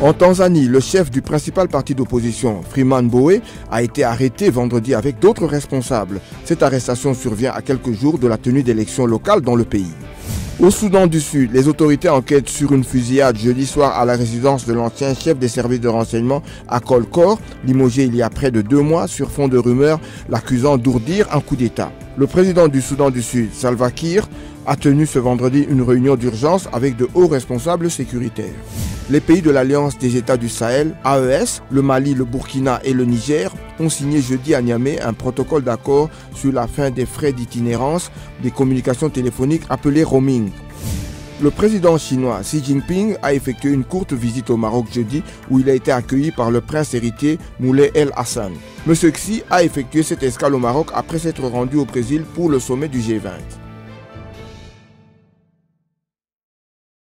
En Tanzanie, le chef du principal parti d'opposition, Freeman Bowe, a été arrêté vendredi avec d'autres responsables. Cette arrestation survient à quelques jours de la tenue d'élections locales dans le pays. Au Soudan du Sud, les autorités enquêtent sur une fusillade jeudi soir à la résidence de l'ancien chef des services de renseignement à Kolkor, limogé il y a près de deux mois sur fond de rumeurs l'accusant d'ourdir un coup d'État. Le président du Soudan du Sud, Salva Kiir, a tenu ce vendredi une réunion d'urgence avec de hauts responsables sécuritaires. Les pays de l'Alliance des États du Sahel, AES, le Mali, le Burkina et le Niger ont signé jeudi à Niamey un protocole d'accord sur la fin des frais d'itinérance des communications téléphoniques appelées roaming. Le président chinois Xi Jinping a effectué une courte visite au Maroc jeudi où il a été accueilli par le prince héritier Moulay El Hassan. M. Xi a effectué cette escale au Maroc après s'être rendu au Brésil pour le sommet du G20.